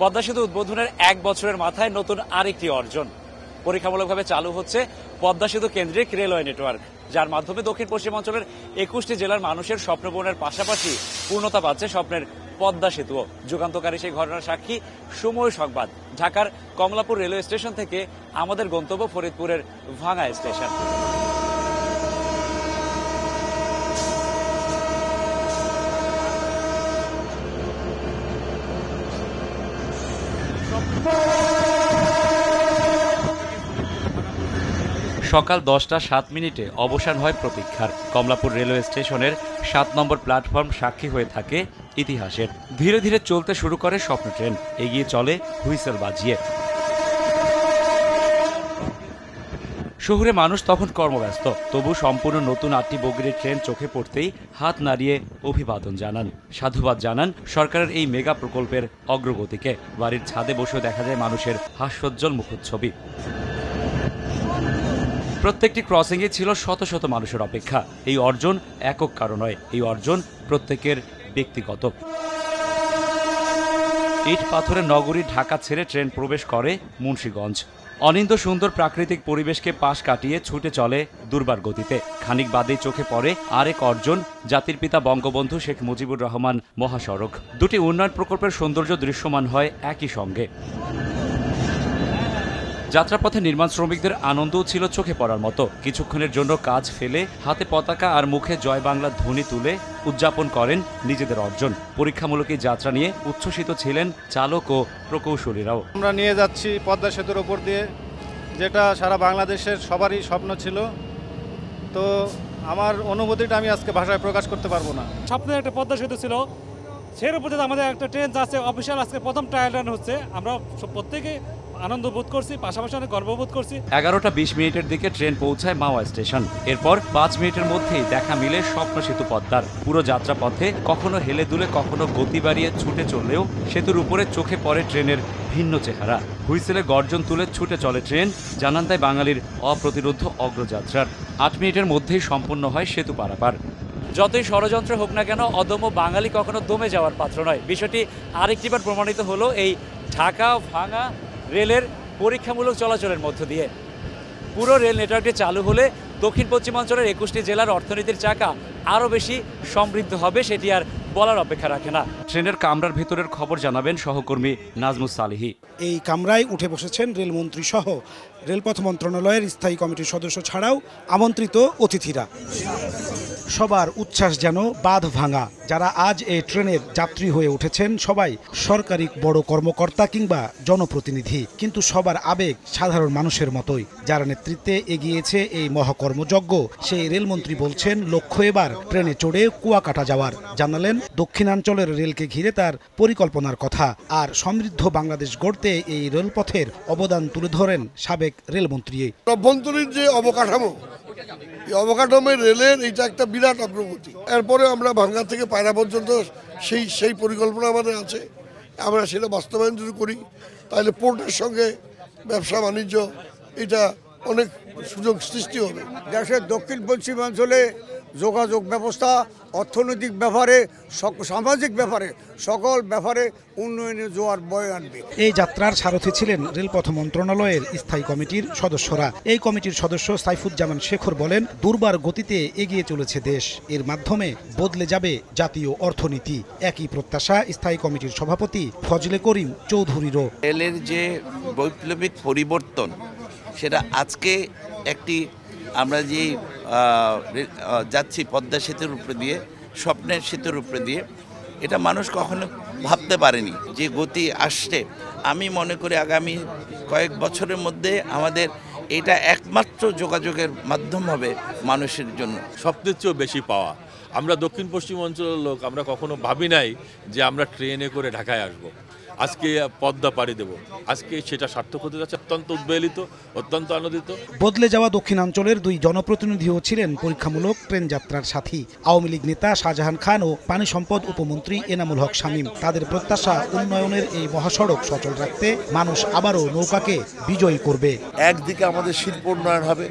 পদ্মা সেতু উদ্বোধনের এক বছরের মাথায় নতুন আরেকটি অর্জন। পরীক্ষামূলকভাবে চালু হচ্ছে পদ্মা সেতু কেন্দ্রিক রেলওয়ে নেটওয়ার্ক, যার মাধ্যমে দক্ষিণ পশ্চিমাঞ্চলের একুশটি জেলার মানুষের স্বপ্ন পূরণের পাশাপাশি পূর্ণতা পাচ্ছে স্বপ্নের পদ্মা সেতুও। যুগান্তকারী সেই ঘটনার সাক্ষী সময় সংবাদ, ঢাকার কমলাপুর রেলওয়ে স্টেশন থেকে আমাদের গন্তব্য ফরিদপুরের ভাঙা স্টেশন। সকাল দশটা সাত মিনিটে অবসান হয় প্রতীক্ষার। কমলাপুর রেলওয়ে স্টেশনের সাত নম্বর প্ল্যাটফর্ম সাক্ষী হয়ে থাকে ইতিহাসের। ধীরে ধীরে চলতে শুরু করে স্বপ্ন ট্রেন। এগিয়ে চলে হুইসেল বাজিয়ে। শহুরে মানুষ তখন কর্মব্যস্ত। তবু সম্পূর্ণ নতুন আটটি বগিরের ট্রেন চোখে পড়তেই হাত নাড়িয়ে অভিবাদন জানান। সাধুবাদ জানান সরকারের এই মেগা প্রকল্পের অগ্রগতিকে। বাড়ির ছাদে বসেও দেখা যায় মানুষের হাস্যোজ্জ্বল মুখোচ্ছবি। প্রত্যেকটি ক্রসিংয়ে ছিল শত শত মানুষের অপেক্ষা। এই অর্জন একক কারণ নয়, এই অর্জন প্রত্যেকের ব্যক্তিগত। ইট পাথরের নগরী ঢাকা ছেড়ে ট্রেন প্রবেশ করে মুন্সীগঞ্জ। অনিন্দ সুন্দর প্রাকৃতিক পরিবেশকে পাশ কাটিয়ে ছুটে চলে দুর্বার গতিতে। খানিক বাদেই চোখে পড়ে আরেক অর্জন, জাতির পিতা বঙ্গবন্ধু শেখ মুজিবুর রহমান মহাসড়ক। দুটি উন্নয়ন প্রকল্পের সৌন্দর্য দৃশ্যমান হয় একই সঙ্গে। যাত্রাপথে নির্মাণ শ্রমিকদের আনন্দও ছিল চোখে পড়ার মতো। কিছুক্ষণের জন্য কাজ ফেলে হাতে পতাকা আর মুখে জয় বাংলা ধ্বনি তুলে উদযাপন করেন নিজেদের অর্জন। পরীক্ষামূলক এই যাত্রা নিয়ে উচ্ছ্বসিত ছিলেন চালক ও প্রকৌশলীরাও। আমরা নিয়ে যাচ্ছি পদ্মা সেতুর ওপর দিয়ে যেটা সারা বাংলাদেশের সবারই স্বপ্ন ছিল। তো আমার অনুভূতিটা আমি আজকে ভাষায় প্রকাশ করতে পারব না। স্বপ্নের একটা পদ্মা সেতু ছিল। সের উপর দিয়ে আমাদের একটা ট্রেন যাচ্ছে অফিসিয়াল আজকে প্রথম ট্রায়াল রান হচ্ছে। আমরা প্রত্যেকে আনন্দ বোধ করছি, পাশাপাশি অনেক গর্ববোধ করছি। এগারোটা বিশ মিনিটের দিকে ট্রেন পৌঁছায় মাওয়া স্টেশন। এরপর পাঁচ মিনিটের মধ্যেই দেখা মিলে স্বপ্ন সেতু পদ্মার। পুরো যাত্রাপথে কখনো হেলে দুলে, কখনো গতি বাড়িয়ে ছুটে চললেও সেতুর উপরে চোখে পড়ে ট্রেনের ভিন্ন চেহারা। হুইসেলে গর্জন তুলে ছুটে চলে ট্রেন জানান তাই বাঙালির অপ্রতিরোধ অগ্রযাত্রার। আট মিনিটের মধ্যেই সম্পূর্ণ হয় সেতু পারাপার। যতই ষড়যন্ত্র হোক না কেন, অদম্য বাঙালি কখনো দমে যাওয়ার পাত্র নয়। বিষয়টি আরেকটিবার প্রমাণিত হলো এই ঢাকা ভাঙা রেলের পরীক্ষামূলক চলাচলের মধ্য দিয়ে। পুরো রেল নেটওয়ার্কটি চালু হলে দক্ষিণ পশ্চিমাঞ্চলের একুশটি জেলার অর্থনীতির চাকা আরও বেশি সমৃদ্ধ হবে সেটি আর বলার অপেক্ষা রাখে না। ট্রেনের কামরার ভেতরের খবর জানাবেন সহকর্মী নাজমুস সালিহি। এই কামরায় উঠে বসেছেন রেলমন্ত্রী সহ রেলপথ মন্ত্রণালয়ের স্থায়ী কমিটির সদস্য ছাড়াও আমন্ত্রিত অতিথিরা। সবার উচ্ছ্বাস যেন বাঁধ ভাঙা। যারা আজ এই ট্রেনের যাত্রী হয়ে উঠেছেন সবাই সরকারি বড় কর্মকর্তা কিংবা জনপ্রতিনিধি। কিন্তু সবার আবেগ সাধারণ মানুষের মতোই। যারা নেতৃত্বে এগিয়েছে এই মহাকর্মযজ্ঞ সেই রেলমন্ত্রী বলছেন লক্ষ্য এবার ট্রেনে চড়ে কুয়াকাটা যাওয়ার। জানালেন দক্ষিণাঞ্চলের রেলকে ঘিরে তার পরিকল্পনার কথা। আর সমৃদ্ধ বাংলাদেশ গড়তে এই রেলপথের অবদান তুলে ধরেন সাবেক রেলমন্ত্রী। অভ্যন্তরীণ যে অবকাঠামো এই অবকাঠামো রেলের এটা একটা বিরাট অগ্রগতি। এরপরে আমরা ভাঙ্গা থেকে পায়রা পর্যন্ত সেই সেই পরিকল্পনা আমাদের আছে। আমরা সেটা বাস্তবায়ন যদি করি তাহলে পোর্টের সঙ্গে ব্যবসা বাণিজ্য এটা অনেক সুযোগ সৃষ্টি হবে। দেশের দক্ষিণ পশ্চিমাঞ্চলে যোগাযোগ ব্যবস্থা অর্থনৈতিক ব্যাপারে সামাজিক ব্যাপারে সকল ব্যাপারে উন্নয়নের জোয়ার বয়ে আনবে। এই যাত্রার সারথি ছিলেন রেলপথ মন্ত্রণালয়ের স্থায়ী কমিটির সদস্যরা। এই কমিটির সদস্য সাইফুজ্জামান শেখর বলেন দুর্বার গতিতে এগিয়ে চলেছে দেশ। এর মাধ্যমে বদলে যাবে জাতীয় অর্থনীতি। একই প্রত্যাশা স্থায়ী কমিটির সভাপতি ফজলে করিম চৌধুরীরও। রেলের যে বৈপ্লবিক পরিবর্তন সেটা আজকে একটি আমরা যে যাচ্ছি পদ্মা সেতুর উপরে দিয়ে, স্বপ্নের সেতুর উপরে দিয়ে, এটা মানুষ কখনো ভাবতে পারেনি যে গতি আসছে। আমি মনে করি আগামী কয়েক বছরের মধ্যে আমাদের এটা একমাত্র যোগাযোগের মাধ্যম হবে মানুষের জন্য। স্বপ্নের চেয়েও বেশি পাওয়া। আমরা দক্ষিণ পশ্চিম অঞ্চলের লোক, আমরা কখনো ভাবি নাই যে আমরা ট্রেনে করে ঢাকায় আসব। আজকে পদ্মা পাড়ি দেব। আজকে সেটা সার্থক হতে যাচ্ছে অত্যন্ত উদ্বেলিত অত্যন্ত আনন্দিত। বদলে যাওয়া দক্ষিণাঞ্চলের দুই জনপ্রতিনিধিও ছিলেন পরীক্ষামূলক ট্রেন যাত্রার সাথী। আওয়ামী লীগ নেতা শাহজাহান খান ও পানি সম্পদ উপমন্ত্রী এনামুল হক শামীম। তাদের প্রত্যাশা উন্নয়নের এই মহাসড়ক সচল রাখতে মানুষ আবারও নৌকাকে বিজয়ী করবে। একদিকে আমাদের শিল্প উন্নয়ন হবে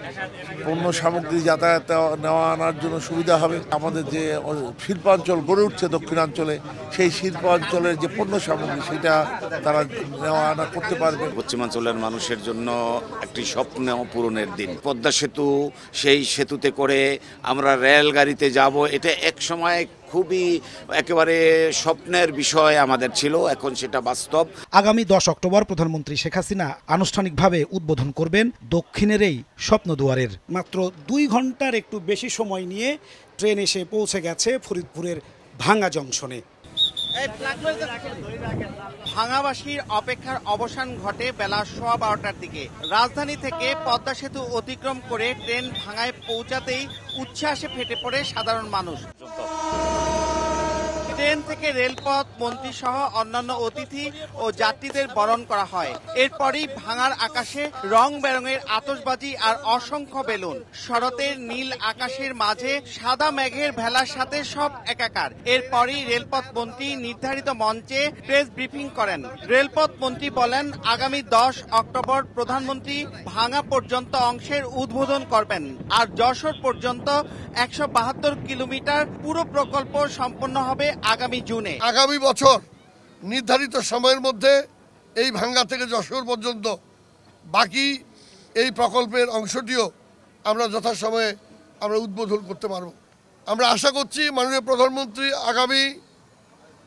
পণ্য সামগ্রী যাতায়াত নেওয়া আনার জন্য সুবিধা হবে। আমাদের যে শিল্পাঞ্চল গড়ে উঠছে দক্ষিণাঞ্চলে সেই শিল্পাঞ্চলের যে পণ্য সামগ্রী সেটা তারা নেওয়া আনা করতে পারবে। পশ্চিমাঞ্চলের মানুষের জন্য একটি স্বপ্ন পূরণের দিন। পদ্মা সেতু সেই সেতুতে করে আমরা রেলগাড়িতে যাব এটা এক সময় খুবই একেবারে স্বপ্নের বিষয় আমাদের ছিল এখন সেটা বাস্তব। আগামী দশ অক্টোবর প্রধানমন্ত্রী শেখ হাসিনা আনুষ্ঠানিকভাবে উদ্বোধন করবেন দক্ষিণের এই স্বপ্নদুয়ারের। মাত্র দুই ঘণ্টার একটু বেশি সময় নিয়ে ট্রেন এসে পৌঁছে গেছে ফরিদপুরের ভাঙ্গা জংশনে। ভাঙাবাসীর অপেক্ষার অবসান ঘটে বেলা সোয়া বারোটার দিকে। রাজধানী থেকে পদ্মা সেতু অতিক্রম করে ট্রেন ভাঙায় পৌঁছাতেই উচ্ছ্বাসে ফেটে পড়ে সাধারণ মানুষ। ট্রেন থেকে রেলপথ মন্ত্রী সহ অন্যান্য অতিথি ও যাত্রীদের বরণ করা হয়। এরপরই ভাঙার আকাশে রং বেরঙের আতশবাজি আর অসংখ্য বেলুন। শরতের নীল আকাশের মাঝে সাদা মেঘের ভেলার সাথে সব একাকার। এরপরই রেলপথ মন্ত্রী নির্ধারিত মঞ্চে প্রেস ব্রিফিং করেন। রেলপথ মন্ত্রী বলেন, আগামী দশ অক্টোবর প্রধানমন্ত্রী ভাঙা পর্যন্ত অংশের উদ্বোধন করবেন। আর যশোর পর্যন্ত একশো বাহাত্তর কিলোমিটার পুরো প্রকল্প সম্পন্ন হবে আগামী জুনে। আগামী বছর নির্ধারিত সময়ের মধ্যে এই ভাঙ্গা থেকে যশোর পর্যন্ত বাকি এই প্রকল্পের অংশটিও আমরা যথাসময়ে আমরা উদ্বোধন করতে পারব। আমরা আশা করছি মাননীয় প্রধানমন্ত্রী আগামী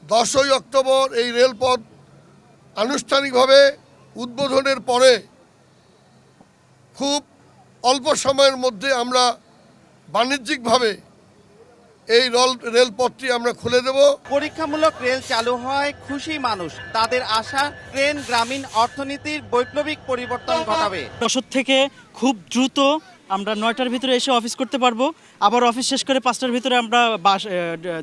দশই অক্টোবর এই রেলপথ আনুষ্ঠানিকভাবে উদ্বোধনের পরে খুব অল্প সময়ের মধ্যে আমরা বাণিজ্যিকভাবে এই রেল রেলপথটি আমরা খুলে দেব। পরীক্ষামূলক রেল চালু হয় খুশি মানুষ। তাদের আশা ট্রেন গ্রামীণ অর্থনীতির বৈপ্লবিক পরিবর্তন ঘটাবে। যশোর থেকে খুব দ্রুত আমরা নয়টার ভিতরে এসে অফিস করতে পারব। আবার অফিস শেষ করে পাঁচটার ভিতরে আমরা বাস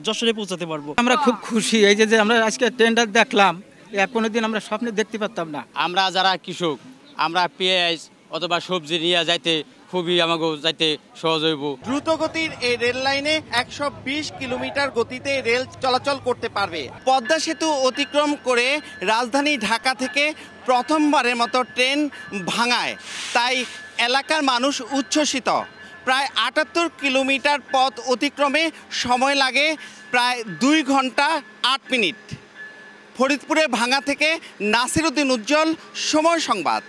যশোরে পৌঁছাতে পারব। আমরা খুব খুশি। এই যে যে আমরা আজকে টেন্ডার দেখলাম এ কোনোদিন আমরা স্বপ্নে দেখতে পারতাম না। আমরা যারা কৃষক আমরা পেঁয়াজ অথবা সবজি নিয়ে যাইতে খুবই আমাকে যাইতে সহজ হইব। দ্রুতগতির এই রেল লাইনে একশো বিশ কিলোমিটার গতিতে রেল চলাচল করতে পারবে। পদ্মা সেতু অতিক্রম করে রাজধানী ঢাকা থেকে প্রথমবারের মতো ট্রেন ভাঙায়। তাই এলাকার মানুষ উচ্ছ্বসিত। প্রায় আটাত্তর কিলোমিটার পথ অতিক্রমে সময় লাগে প্রায় দুই ঘণ্টা আট মিনিট। ফরিদপুরে ভাঙা থেকে নাসিরুদ্দিন উজ্জ্বল, সময় সংবাদ।